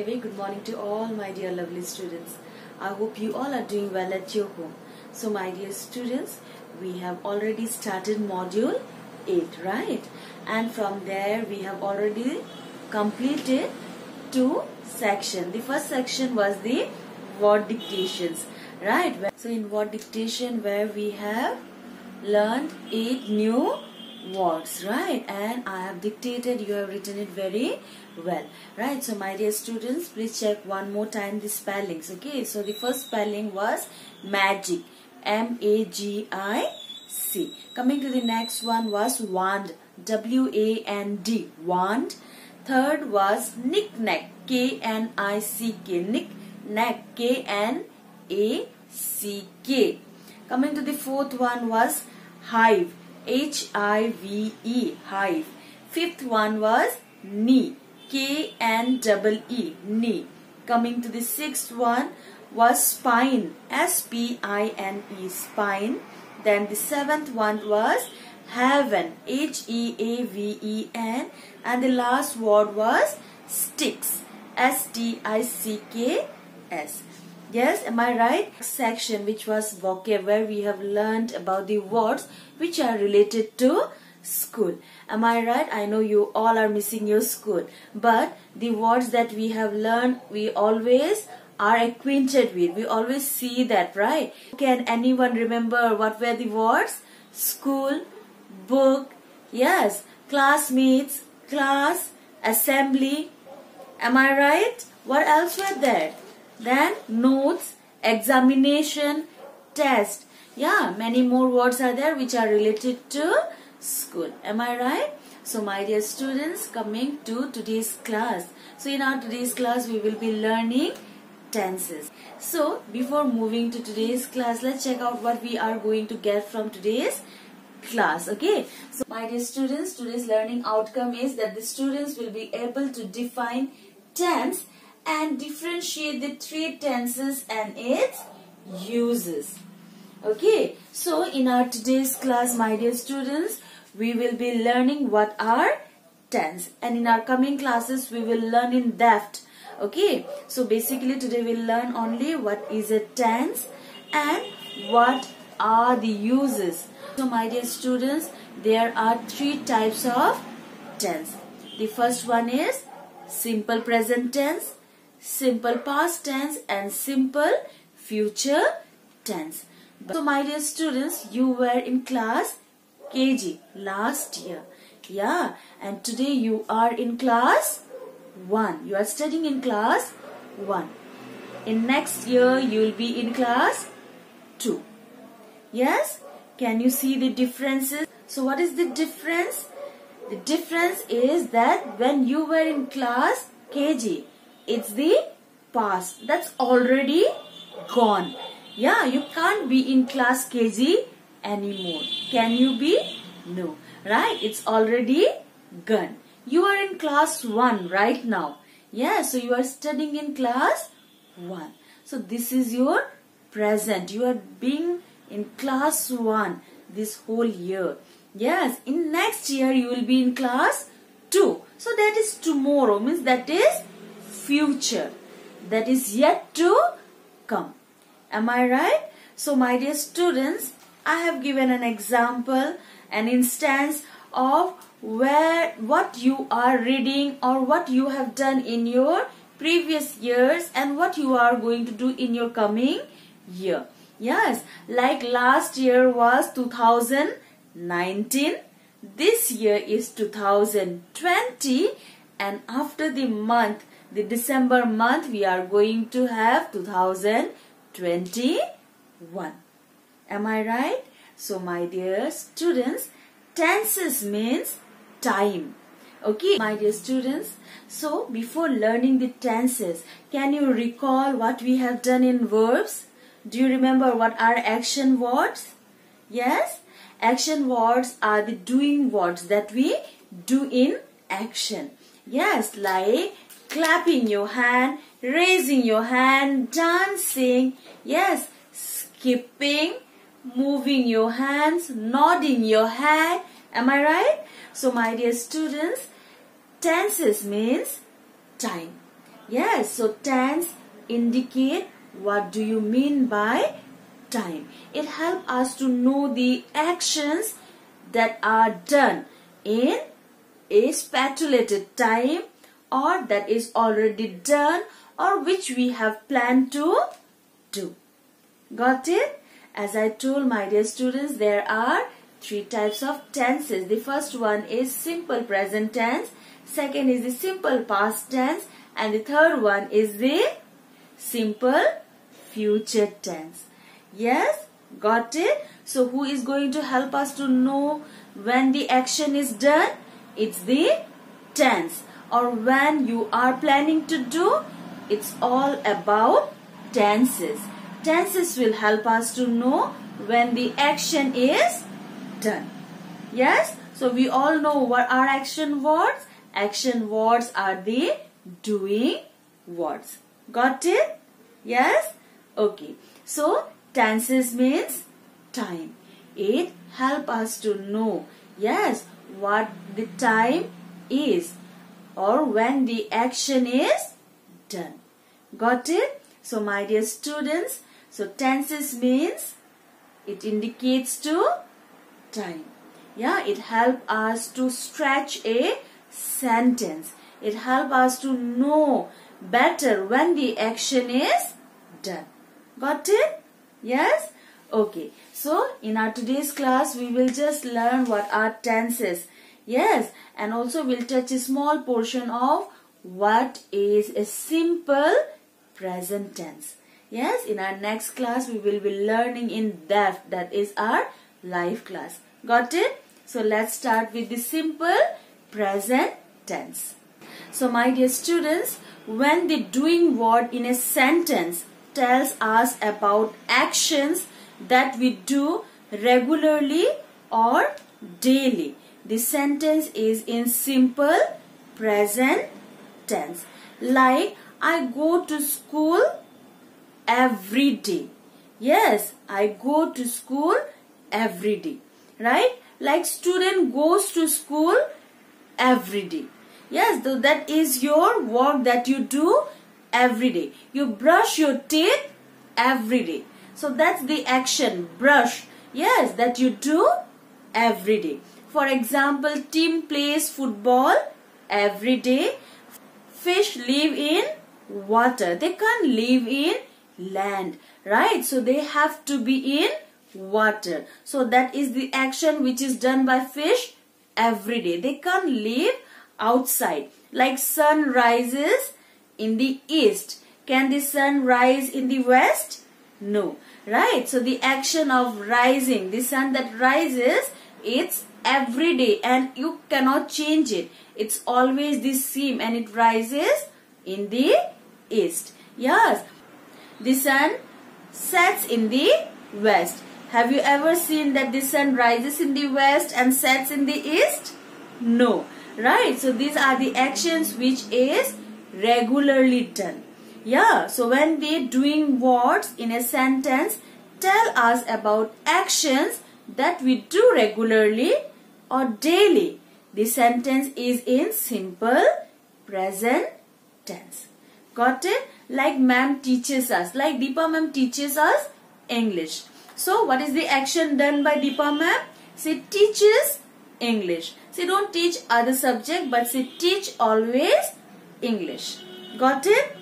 A very good morning to all my dear lovely students. I hope you all are doing well at your home. So my dear students, we have already started module 8, right? And from there we have already completed two sections. The first section was the word dictations, right? So in word dictation where we have learned eight new words right? And I have dictated you have written it very well right? So my dear students please check one more time the spellings okay? So the first spelling was magic M-A-G-I-C coming to the next one was wand W-A-N-D wand. Third was knick-knack K-N-I-C-K knick-knack K-N-A-C-K coming to the fourth one was hive H-I-V-E, hive. Fifth one was knee, K-N-E-E, knee. Coming to the sixth one was spine, S-P-I-N-E, spine. Then the seventh one was heaven, H-E-A-V-E-N. And the last word was sticks, S-T-I-C-K-S. Yes, am I right? Section which was vocab where we have learned about the words which are related to school. Am I right? I know you all are missing your school. But the words that we have learned, we always are acquainted with. We always see that, right? Can anyone remember what were the words? School, book, yes, classmates, class, assembly. Am I right? What else were there? Then notes, examination, test. Yeah, many more words are there which are related to school. Am I right? So my dear students, coming to today's class. So in our today's class, we will be learning tenses. So before moving to today's class, let's check out what we are going to get from today's class. Okay. So my dear students, today's learning outcome is that the students will be able to define tense and differentiate the three tenses and its uses. Okay, so in our today's class, my dear students, we will be learning what are tense and in our coming classes, we will learn in depth. Okay, so basically today we'll learn only what is a tense and what are the uses. So my dear students, there are three types of tense. The first one is simple present tense, simple past tense and simple future tense. So my dear students, you were in class KG last year. Yeah, and today you are in class 1. You are studying in class 1. In next year you will be in class 2. Yes? Can you see the differences? So what is the difference? The difference is that when you were in class KG, it's the past. That's already gone. Yeah, you can't be in class KG anymore. Can you be? No. Right? It's already gone. You are in class 1 right now. Yeah, so you are studying in class 1. So this is your present. You are being in class 1 this whole year. Yes, in next year you will be in class 2. So that is tomorrow means that is future that is yet to come. Am I right? So my dear students, I have given an example, an instance of where what you are reading or what you have done in your previous years and what you are going to do in your coming year. Yes, like last year was 2019, this year is 2020 and after the month the December month we are going to have 2021. Am I right? So my dear students, tenses means time. Okay, my dear students. So before learning the tenses, can you recall what we have done in verbs? Do you remember what are action words? Yes? Action words are the doing words that we do in action. Yes, like clapping your hand, raising your hand, dancing, yes, skipping, moving your hands, nodding your head. Am I right? So my dear students, tenses means time. Yes, so tense indicate what do you mean by time. It helps us to know the actions that are done in a speculated time or that is already done or which we have planned to do. Got it? As I told my dear students, there are three types of tenses. The first one is simple present tense. Second is the simple past tense. And the third one is the simple future tense. Yes? Got it? So who is going to help us to know when the action is done? It's the tense. Or when you are planning to do, it's all about tenses. Tenses will help us to know when the action is done. Yes? So we all know what are action words? Action words are the doing words. Got it? Yes? Okay. So tenses means time. It help us to know, yes, what the time is or when the action is done. Got it? So my dear students, so tenses means it indicates to time. Yeah, it help us to stretch a sentence. It help us to know better when the action is done. Got it? Yes? Okay. So, in our today's class, we will just learn what are tenses. Yes, and also we'll touch a small portion of what is a simple present tense. Yes, in our next class, we will be learning in depth. That is our life class. Got it? So, let's start with the simple present tense. So, my dear students, when the doing word in a sentence tells us about actions that we do regularly or daily. The sentence is in simple present tense. Like, I go to school every day. Yes, I go to school every day. Right? Like student goes to school every day. Yes, so that is your work that you do every day. You brush your teeth every day. So that's the action, brush. Yes, that you do every day. For example, team plays football every day. Fish live in water. They can't live in land, right? So they have to be in water. So that is the action which is done by fish every day. They can't live outside. Like sun rises in the east. Can the sun rise in the west? No. Right? So the action of rising, the sun that rises, it's every day and you cannot change it. It's always the same and it rises in the east. Yes. The sun sets in the west. Have you ever seen that the sun rises in the west and sets in the east? No. Right? So these are the actions which is regularly done. Yeah, so when they doing words in a sentence tell us about actions that we do regularly or daily. The sentence is in simple present tense. Got it? Like ma'am teaches us. Like Deepa ma'am teaches us English. So what is the action done by Deepa ma'am? She teaches English. She don't teach other subject but she teach always English. Got it?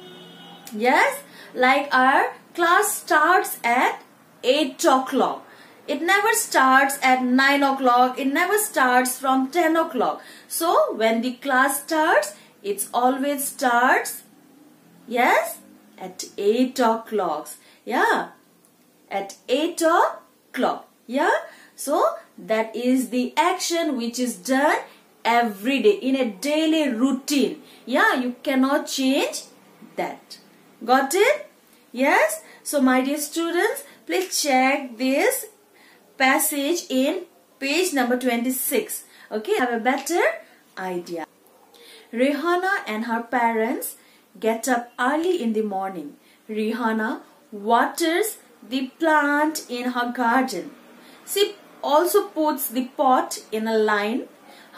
Yes? Like our class starts at 8 o'clock. It never starts at 9 o'clock. It never starts from 10 o'clock. So, when the class starts, it always starts, yes, at 8 o'clock. Yeah, at 8 o'clock. Yeah, so that is the action which is done every day in a daily routine. Yeah, you cannot change that. Got it? Yes? So my dear students, please check this passage in page number 26. Okay, have a better idea. Rihanna and her parents get up early in the morning. Rihanna waters the plant in her garden. She also puts the pot in a line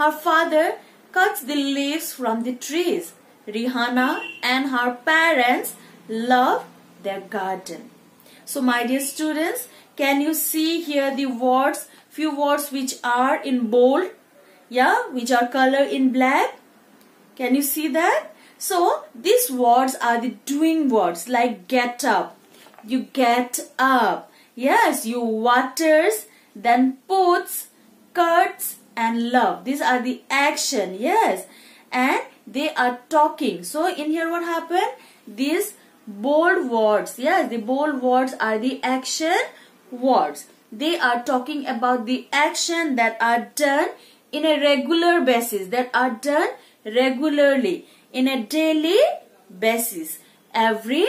her father cuts the leaves from the trees. Rihanna and her parents love their garden. So my dear students, can you see here the words, few words which are in bold, yeah, which are color in black? Can you see that? So these words are the doing words like get up. You get up. Yes, you waters, then puts, cuts and love. These are the action. Yes. And they are talking. So in here what happened? These bold words. Yes, the bold words are the action words. They are talking about the action that are done in a regular basis. That are done regularly in a daily basis. Every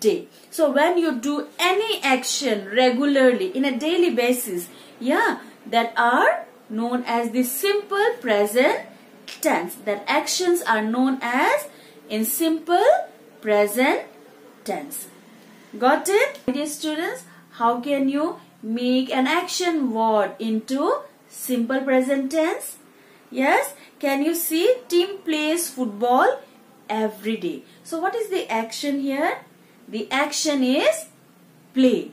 day. So when you do any action regularly in a daily basis, yeah, that are known as the simple present tense. That actions are known as in simple present tense. Got it? Dear students, how can you make an action word into simple present tense? Yes, can you see team plays football every day. So what is the action here? The action is play.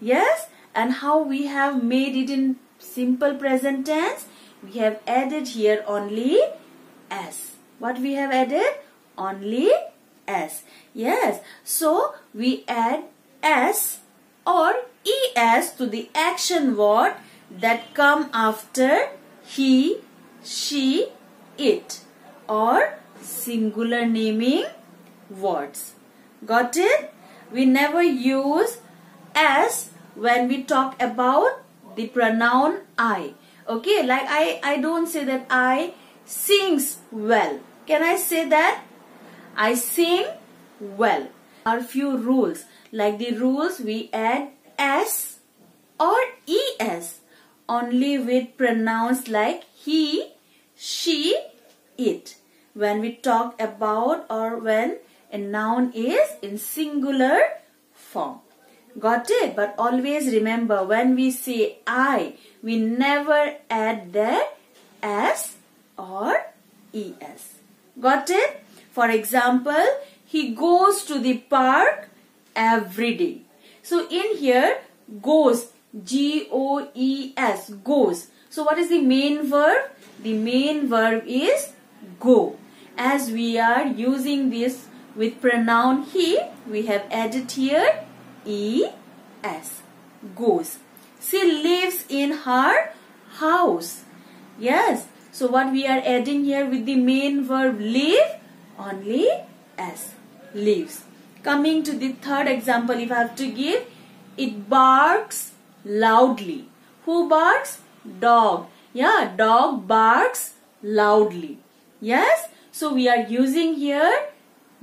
Yes, and how we have made it in simple present tense? We have added here only s. What we have added? Only s. Yes, so we add s or es to the action word that come after he, she, it or singular naming words. Got it? We never use s when we talk about the pronoun I. Okay, like I, I don't say that I sings well. Can I say that? I sing well. Are few rules. Like the rules we add s or es only with pronouns like he, she, it. When we talk about or when a noun is in singular form. Got it? But always remember when we say I, we never add the S or ES. Got it? For example, he goes to the park every day. So in here, goes, G-O-E-S, goes. So what is the main verb? The main verb is go. As we are using this with pronoun he, we have added here es, goes. She lives in her house. Yes. So what we are adding here with the main verb live, only s, lives. Coming to the third example, if I have to give, it barks loudly. Who barks? Dog. Yeah, dog barks loudly. Yes? So we are using here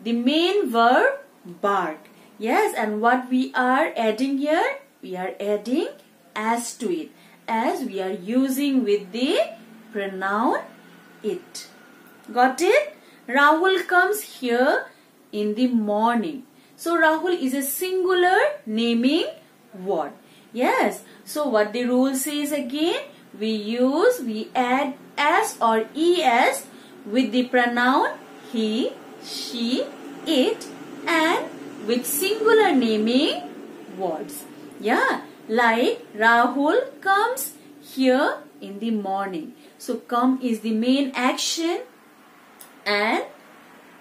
the main verb bark. Yes, and what we are adding here? We are adding as to it as we are using with the pronoun it. Got it? Rahul comes here in the morning. So Rahul is a singular naming word. Yes. So what the rule says again? we use, we add s or es with the pronoun he, she, it and with singular naming words. Yeah, like Rahul comes here in the morning. So come is the main action and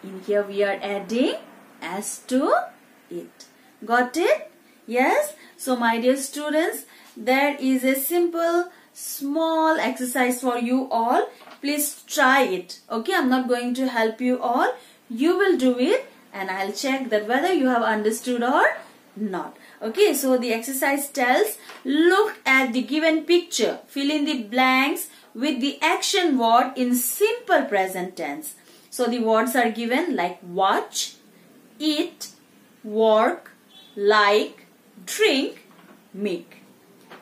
in here we are adding s to it. Got it? Yes? So my dear students, there is a simple small exercise for you all. Please try it. Okay, I'm not going to help you all. You will do it and I'll check that whether you have understood or not. Okay, so the exercise tells, look at the given picture. Fill in the blanks with the action word in simple present tense. So the words are given like watch, eat, work, like, drink, make.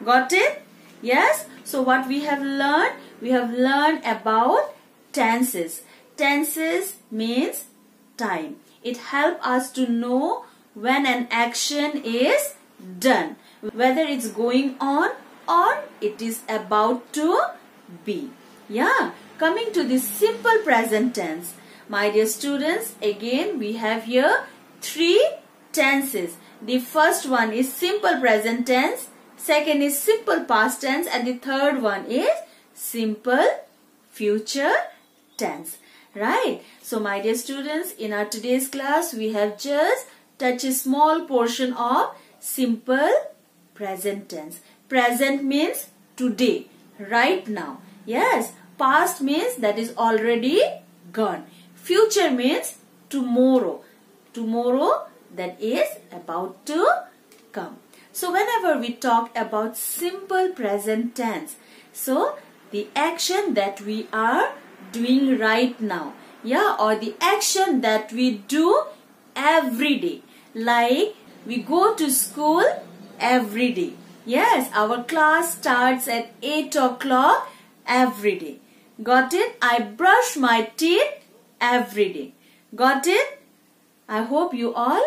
Got it? Yes? So what we have learned? We have learned about tenses. Tenses means time. It helps us to know when an action is done. Whether it's going on or it is about to be. Yeah. Coming to the simple present tense. My dear students, again we have here three tenses. The first one is simple present tense, second is simple past tense and the third one is simple future tense. Right? So my dear students, in our today's class we have just touched a small portion of simple present tense. Present means today, right now. Yes, past means that is already gone. Future means tomorrow. Tomorrow that is about to come. So whenever we talk about simple present tense, so the action that we are doing right now, yeah, or the action that we do every day, like we go to school every day. Yes, our class starts at 8 o'clock every day. Got it? I brush my teeth every day. Got it? I hope you all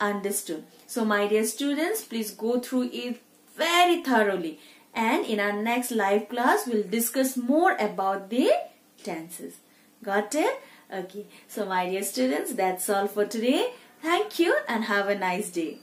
understood. So my dear students, please go through it very thoroughly. And in our next live class, we'll discuss more about the tenses. Got it? Okay. So my dear students, that's all for today. Thank you and have a nice day.